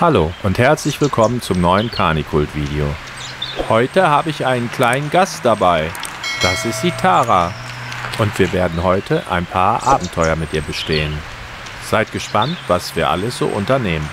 Hallo und herzlich willkommen zum neuen Kanikult-Video. Heute habe ich einen kleinen Gast dabei. Das ist die Tara. Und wir werden heute ein paar Abenteuer mit ihr bestehen. Seid gespannt, was wir alles so unternehmen.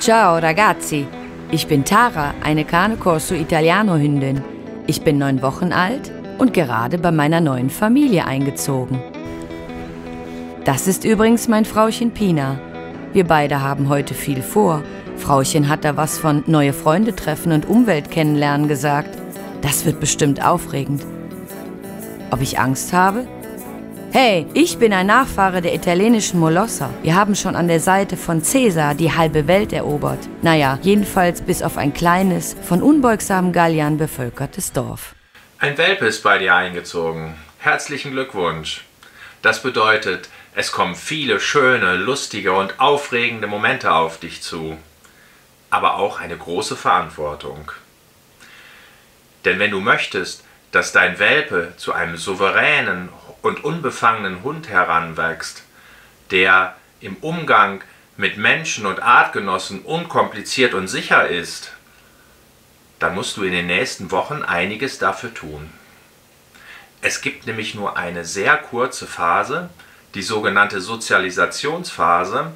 Ciao ragazzi, ich bin Tara, eine Cane Corso Italiano Hündin. Ich bin neun Wochen alt und gerade bei meiner neuen Familie eingezogen. Das ist übrigens mein Frauchen Pina. Wir beide haben heute viel vor. Frauchen hat da was von neue Freunde treffen und Umwelt kennenlernen gesagt. Das wird bestimmt aufregend. Ob ich Angst habe? Hey, ich bin ein Nachfahre der italienischen Molosser. Wir haben schon an der Seite von Caesar die halbe Welt erobert. Naja, jedenfalls bis auf ein kleines, von unbeugsamen Galliern bevölkertes Dorf. Ein Welpe ist bei dir eingezogen. Herzlichen Glückwunsch. Das bedeutet, es kommen viele schöne, lustige und aufregende Momente auf dich zu. Aber auch eine große Verantwortung. Denn wenn du möchtest, dass dein Welpe zu einem souveränen, und unbefangenen Hund heranwächst, der im Umgang mit Menschen und Artgenossen unkompliziert und sicher ist, dann musst du in den nächsten Wochen einiges dafür tun. Es gibt nämlich nur eine sehr kurze Phase, die sogenannte Sozialisationsphase,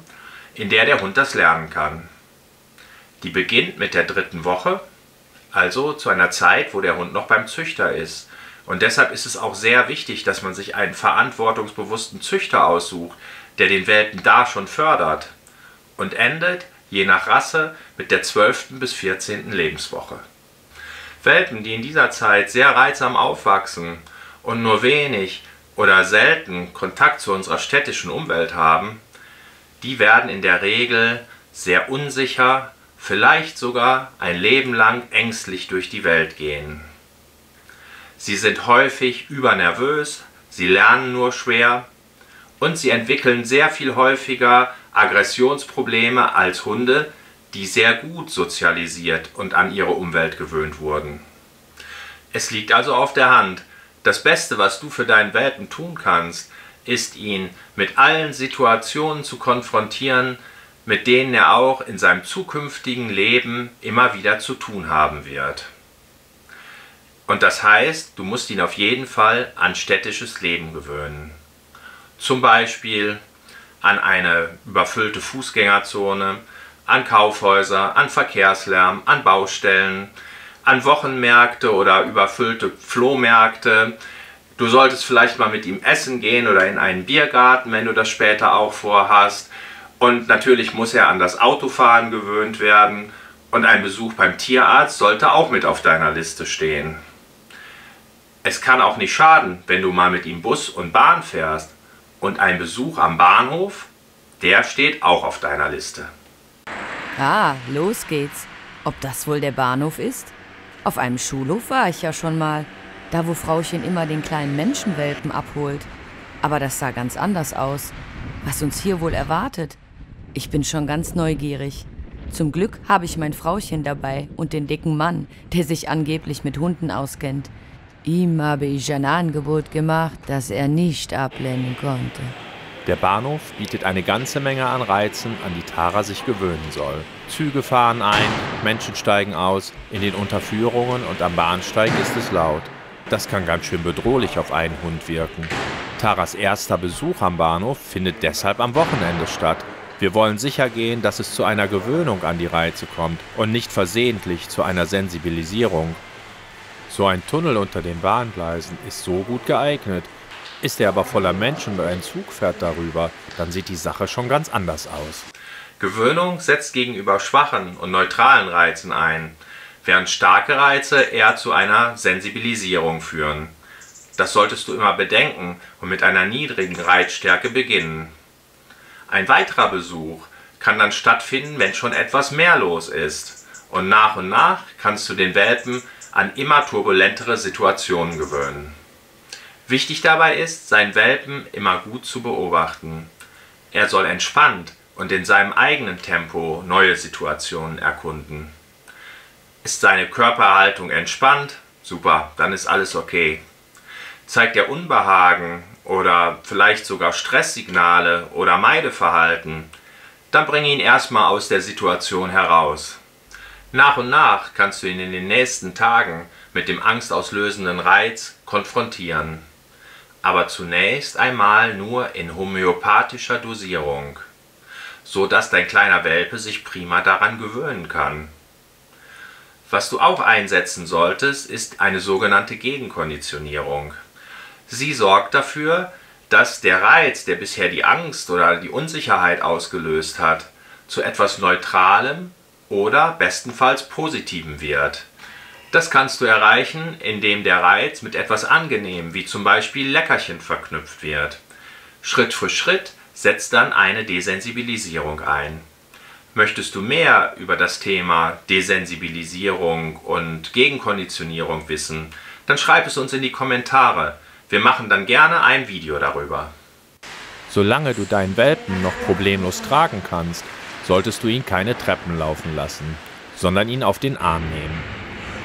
in der der Hund das lernen kann. Die beginnt mit der dritten Woche, also zu einer Zeit, wo der Hund noch beim Züchter ist und deshalb ist es auch sehr wichtig, dass man sich einen verantwortungsbewussten Züchter aussucht, der den Welpen da schon fördert und endet, je nach Rasse, mit der 12. bis 14. Lebenswoche. Welpen, die in dieser Zeit sehr reizsam aufwachsen und nur wenig oder selten Kontakt zu unserer städtischen Umwelt haben, die werden in der Regel sehr unsicher, vielleicht sogar ein Leben lang ängstlich durch die Welt gehen. Sie sind häufig übernervös, sie lernen nur schwer und sie entwickeln sehr viel häufiger Aggressionsprobleme als Hunde, die sehr gut sozialisiert und an ihre Umwelt gewöhnt wurden. Es liegt also auf der Hand, das Beste, was du für deinen Welpen tun kannst, ist ihn mit allen Situationen zu konfrontieren, mit denen er auch in seinem zukünftigen Leben immer wieder zu tun haben wird. Und das heißt, du musst ihn auf jeden Fall an städtisches Leben gewöhnen. Zum Beispiel an eine überfüllte Fußgängerzone, an Kaufhäuser, an Verkehrslärm, an Baustellen, an Wochenmärkte oder überfüllte Flohmärkte. Du solltest vielleicht mal mit ihm essen gehen oder in einen Biergarten, wenn du das später auch vorhast. Und natürlich muss er an das Autofahren gewöhnt werden. Und ein Besuch beim Tierarzt sollte auch mit auf deiner Liste stehen. Es kann auch nicht schaden, wenn du mal mit ihm Bus und Bahn fährst. Und ein Besuch am Bahnhof, der steht auch auf deiner Liste. Ah, los geht's. Ob das wohl der Bahnhof ist? Auf einem Schulhof war ich ja schon mal. Da, wo Frauchen immer den kleinen Menschenwelpen abholt. Aber das sah ganz anders aus. Was uns hier wohl erwartet? Ich bin schon ganz neugierig. Zum Glück habe ich mein Frauchen dabei und den dicken Mann, der sich angeblich mit Hunden auskennt. Ihm habe ich ein Angebot gemacht, das er nicht ablehnen konnte. Der Bahnhof bietet eine ganze Menge an Reizen, an die Tara sich gewöhnen soll. Züge fahren ein, Menschen steigen aus, in den Unterführungen und am Bahnsteig ist es laut. Das kann ganz schön bedrohlich auf einen Hund wirken. Taras erster Besuch am Bahnhof findet deshalb am Wochenende statt. Wir wollen sicher gehen, dass es zu einer Gewöhnung an die Reize kommt und nicht versehentlich zu einer Sensibilisierung. So ein Tunnel unter den Bahngleisen ist so gut geeignet. Ist er aber voller Menschen und ein Zug fährt darüber, dann sieht die Sache schon ganz anders aus. Gewöhnung setzt gegenüber schwachen und neutralen Reizen ein, während starke Reize eher zu einer Sensibilisierung führen. Das solltest du immer bedenken und mit einer niedrigen Reizstärke beginnen. Ein weiterer Besuch kann dann stattfinden, wenn schon etwas mehr los ist. Und nach und nach kannst du den Welpen an immer turbulentere Situationen gewöhnen. Wichtig dabei ist, seinen Welpen immer gut zu beobachten. Er soll entspannt und in seinem eigenen Tempo neue Situationen erkunden. Ist seine Körperhaltung entspannt? Super, dann ist alles okay. Zeigt er Unbehagen oder vielleicht sogar Stresssignale oder Meideverhalten? Dann bring ihn erstmal aus der Situation heraus. Nach und nach kannst du ihn in den nächsten Tagen mit dem angstauslösenden Reiz konfrontieren. Aber zunächst einmal nur in homöopathischer Dosierung, so dass dein kleiner Welpe sich prima daran gewöhnen kann. Was du auch einsetzen solltest, ist eine sogenannte Gegenkonditionierung. Sie sorgt dafür, dass der Reiz, der bisher die Angst oder die Unsicherheit ausgelöst hat, zu etwas Neutralem oder bestenfalls Positivem wird. Das kannst du erreichen, indem der Reiz mit etwas Angenehmem, wie zum Beispiel Leckerchen, verknüpft wird. Schritt für Schritt setzt dann eine Desensibilisierung ein. Möchtest du mehr über das Thema Desensibilisierung und Gegenkonditionierung wissen, dann schreib es uns in die Kommentare. Wir machen dann gerne ein Video darüber. Solange du deinen Welpen noch problemlos tragen kannst, solltest du ihn keine Treppen laufen lassen, sondern ihn auf den Arm nehmen.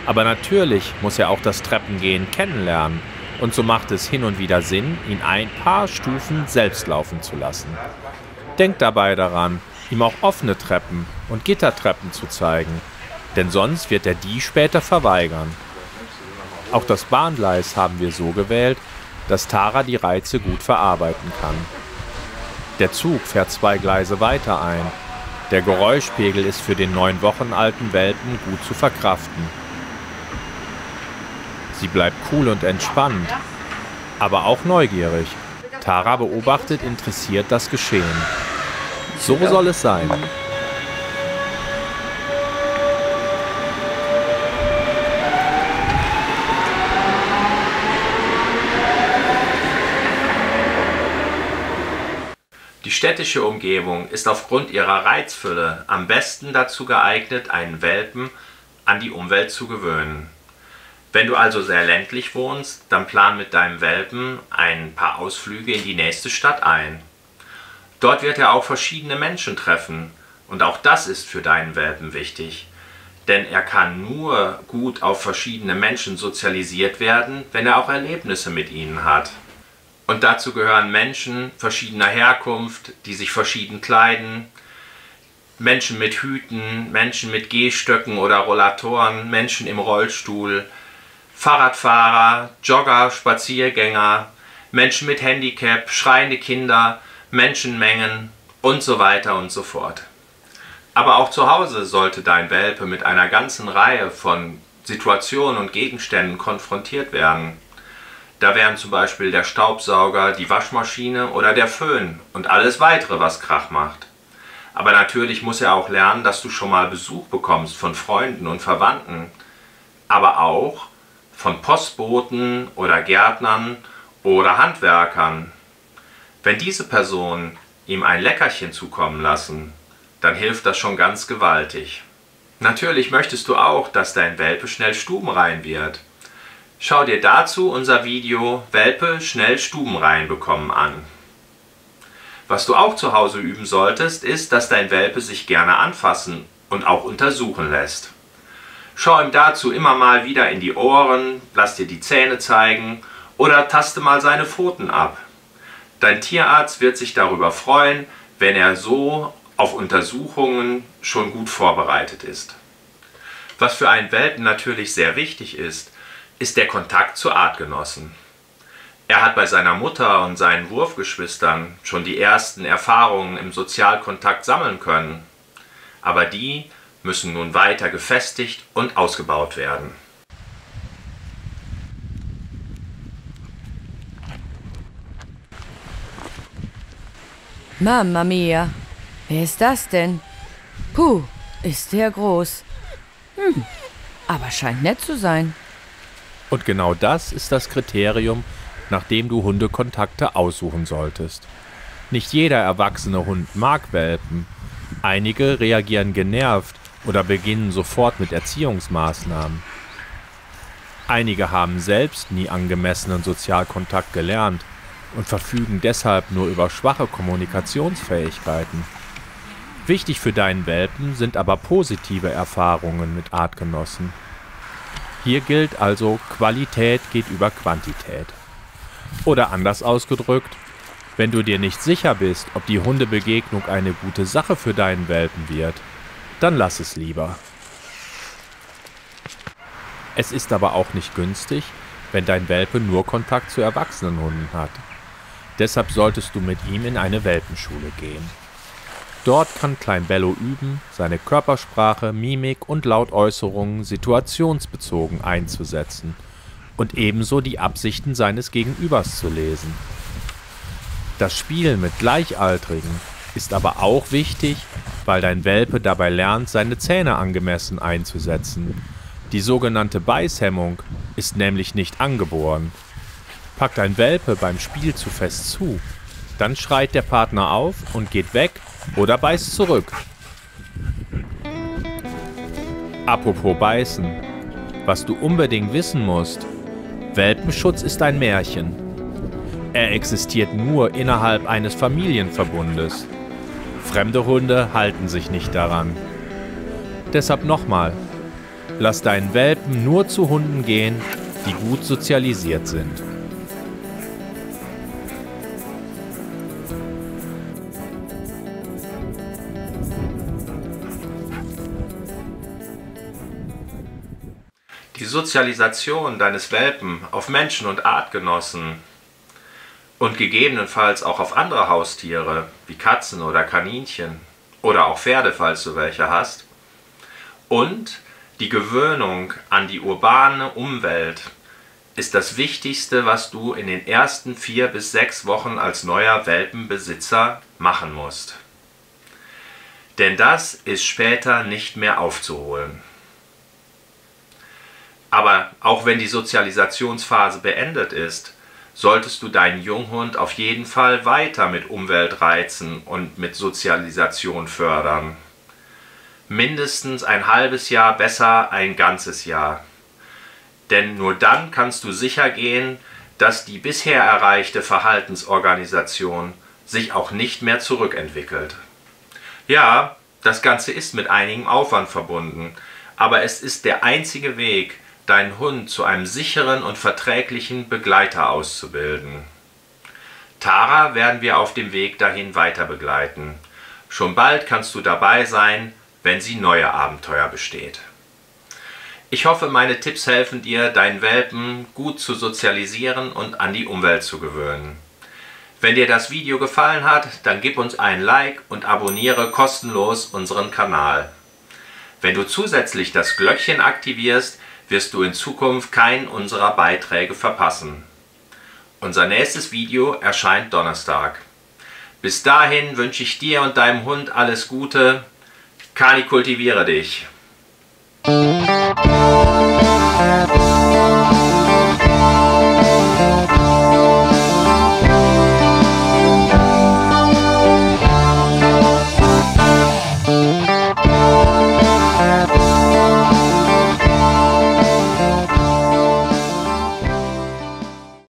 Aber natürlich muss er auch das Treppengehen kennenlernen und so macht es hin und wieder Sinn, ihn ein paar Stufen selbst laufen zu lassen. Denk dabei daran, ihm auch offene Treppen und Gittertreppen zu zeigen, denn sonst wird er die später verweigern. Auch das Bahngleis haben wir so gewählt, dass Tara die Reize gut verarbeiten kann. Der Zug fährt zwei Gleise weiter ein. Der Geräuschpegel ist für den neun Wochen alten Welpen gut zu verkraften. Sie bleibt cool und entspannt, aber auch neugierig. Tara beobachtet interessiert das Geschehen. So soll es sein. Städtische Umgebung ist aufgrund ihrer Reizfülle am besten dazu geeignet, einen Welpen an die Umwelt zu gewöhnen. Wenn du also sehr ländlich wohnst, dann plan mit deinem Welpen ein paar Ausflüge in die nächste Stadt ein. Dort wird er auch verschiedene Menschen treffen und auch das ist für deinen Welpen wichtig. Denn er kann nur gut auf verschiedene Menschen sozialisiert werden, wenn er auch Erlebnisse mit ihnen hat. Und dazu gehören Menschen verschiedener Herkunft, die sich verschieden kleiden, Menschen mit Hüten, Menschen mit Gehstöcken oder Rollatoren, Menschen im Rollstuhl, Fahrradfahrer, Jogger, Spaziergänger, Menschen mit Handicap, schreiende Kinder, Menschenmengen und so weiter und so fort. Aber auch zu Hause sollte dein Welpe mit einer ganzen Reihe von Situationen und Gegenständen konfrontiert werden. Da wären zum Beispiel der Staubsauger, die Waschmaschine oder der Föhn und alles weitere, was Krach macht. Aber natürlich muss er auch lernen, dass du schon mal Besuch bekommst von Freunden und Verwandten, aber auch von Postboten oder Gärtnern oder Handwerkern wenn diese Personen ihm ein Leckerchen zukommen lassen, dann hilft das schon ganz gewaltig. Natürlich möchtest du auch, dass dein Welpe schnell stubenrein wird. Schau dir dazu unser Video Welpe schnell stubenrein bekommen an. Was du auch zu Hause üben solltest, ist, dass dein Welpe sich gerne anfassen und auch untersuchen lässt. Schau ihm dazu immer mal wieder in die Ohren, lass dir die Zähne zeigen oder taste mal seine Pfoten ab. Dein Tierarzt wird sich darüber freuen, wenn er so auf Untersuchungen schon gut vorbereitet ist. Was für einen Welpen natürlich sehr wichtig ist, ist der Kontakt zu Artgenossen. Er hat bei seiner Mutter und seinen Wurfgeschwistern schon die ersten Erfahrungen im Sozialkontakt sammeln können, aber die müssen nun weiter gefestigt und ausgebaut werden. Mama mia, wer ist das denn? Puh, ist der groß. Hm, aber scheint nett zu sein. Und genau das ist das Kriterium, nach dem du Hundekontakte aussuchen solltest. Nicht jeder erwachsene Hund mag Welpen. Einige reagieren genervt oder beginnen sofort mit Erziehungsmaßnahmen. Einige haben selbst nie angemessenen Sozialkontakt gelernt und verfügen deshalb nur über schwache Kommunikationsfähigkeiten. Wichtig für deinen Welpen sind aber positive Erfahrungen mit Artgenossen. Hier gilt also, Qualität geht über Quantität. Oder anders ausgedrückt, wenn du dir nicht sicher bist, ob die Hundebegegnung eine gute Sache für deinen Welpen wird, dann lass es lieber. Es ist aber auch nicht günstig, wenn dein Welpe nur Kontakt zu erwachsenen Hunden hat. Deshalb solltest du mit ihm in eine Welpenschule gehen. Dort kann Klein Bello üben, seine Körpersprache, Mimik und Lautäußerungen situationsbezogen einzusetzen und ebenso die Absichten seines Gegenübers zu lesen. Das Spielen mit Gleichaltrigen ist aber auch wichtig, weil dein Welpe dabei lernt, seine Zähne angemessen einzusetzen. Die sogenannte Beißhemmung ist nämlich nicht angeboren. Packt ein Welpe beim Spiel zu fest zu, dann schreit der Partner auf und geht weg oder beißt zurück. Apropos beißen, was du unbedingt wissen musst, Welpenschutz ist ein Märchen. Er existiert nur innerhalb eines Familienverbundes. Fremde Hunde halten sich nicht daran. Deshalb nochmal, lass deinen Welpen nur zu Hunden gehen, die gut sozialisiert sind. Die Sozialisation deines Welpen auf Menschen und Artgenossen und gegebenenfalls auch auf andere Haustiere wie Katzen oder Kaninchen oder auch Pferde, falls du welche hast, und die Gewöhnung an die urbane Umwelt ist das Wichtigste, was du in den ersten vier bis sechs Wochen als neuer Welpenbesitzer machen musst. Denn das ist später nicht mehr aufzuholen. Aber auch wenn die Sozialisationsphase beendet ist, solltest du deinen Junghund auf jeden Fall weiter mit Umweltreizen und mit Sozialisation fördern. Mindestens ein halbes Jahr, besser ein ganzes Jahr. Denn nur dann kannst du sicher gehen, dass die bisher erreichte Verhaltensorganisation sich auch nicht mehr zurückentwickelt. Ja, das Ganze ist mit einigem Aufwand verbunden, aber es ist der einzige Weg, deinen Hund zu einem sicheren und verträglichen Begleiter auszubilden. Tara werden wir auf dem Weg dahin weiter begleiten. Schon bald kannst du dabei sein, wenn sie neue Abenteuer besteht. Ich hoffe, meine Tipps helfen dir, deinen Welpen gut zu sozialisieren und an die Umwelt zu gewöhnen. Wenn dir das Video gefallen hat, dann gib uns ein Like und abonniere kostenlos unseren Kanal. Wenn du zusätzlich das Glöckchen aktivierst, wirst du in Zukunft keinen unserer Beiträge verpassen. Unser nächstes Video erscheint Donnerstag. Bis dahin wünsche ich dir und deinem Hund alles Gute. Kani kultiviere dich.